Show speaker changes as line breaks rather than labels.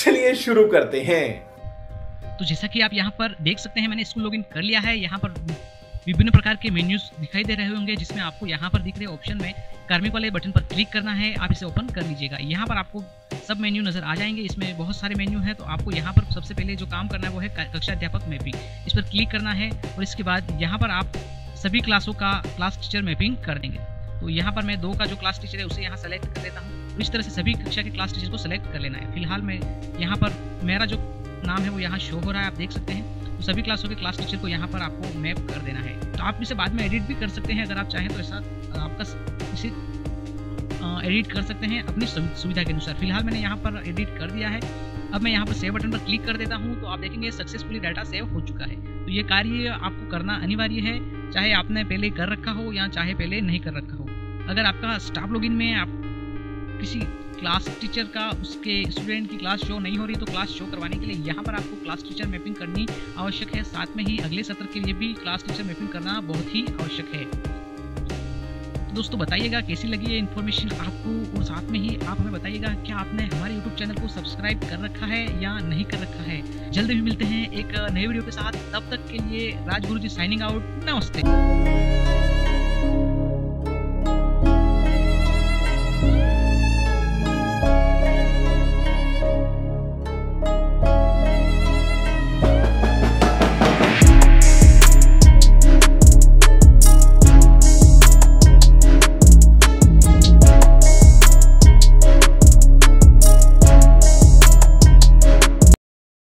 शुरू करते हैं।
तो जैसा कि आप यहाँ पर देख सकते हैं, मैंने स्कूल लॉगिन कर लिया है। यहाँ पर विभिन्न प्रकार के मेन्यूज दिखाई दे रहे होंगे, जिसमें आपको यहाँ पर दिख रहे ऑप्शन में कार्मिक वाले बटन पर क्लिक करना है। आप इसे ओपन कर लीजिएगा। यहाँ पर आपको सब मेन्यू नज़र आ जाएँगे। इसमें बहुत सारे मेन्यू हैं तो आपको यहाँ पर सबसे पहले जो काम करना है, वो है कक्षा अध्यापक मैपिंग इस पर क्लिक करना है और इसके बाद यहाँ पर आप सभी क्लासों का क्लास टीचर मैपिंग कर देंगे। तो यहाँ पर मैं दो का जो क्लास टीचर है, उसे यहाँ सेलेक्ट कर लेता हूँ। इस तरह से सभी कक्षा के क्लास टीचर को सेलेक्ट कर लेना है। फ़िलहाल मैं यहाँ पर, मेरा जो नाम है, वो यहाँ शो हो रहा है, आप देख सकते हैं। तो सभी क्लासों के क्लास टीचर को यहाँ पर आपको मैप कर देना है। तो आप इसे बाद में एडिट भी कर सकते हैं, अगर आप चाहें तो ऐसा आपका इसे एडिट कर सकते हैं अपनी सुविधा के अनुसार। फ़िलहाल मैंने यहाँ पर एडिट कर दिया है। अब मैं यहाँ पर सेव बटन पर क्लिक कर देता हूँ। तो आप देखेंगे सक्सेसफुली डाटा सेव हो चुका है। तो ये कार्य आपको करना अनिवार्य है। चाहे आपने पहले कर रखा हो या चाहे पहले नहीं कर रखा हो। अगर आपका स्टाफ लॉगिन में आप किसी क्लास टीचर का, उसके स्टूडेंट की क्लास शो नहीं हो रही तो क्लास शो करवाने के लिए यहाँ पर आपको क्लास टीचर मैपिंग करनी आवश्यक है। साथ में ही अगले सत्र के लिए भी क्लास टीचर मैपिंग करना बहुत ही आवश्यक है। दोस्तों बताइएगा कैसी लगी ये इन्फॉर्मेशन आपको और साथ में ही आप हमें बताइएगा क्या आपने हमारे यूट्यूब चैनल को सब्सक्राइब कर रखा है या नहीं कर रखा है। जल्द भी मिलते हैं एक नए वीडियो के साथ। तब तक के लिए राजगुरु जी साइनिंग आउट नमस्ते।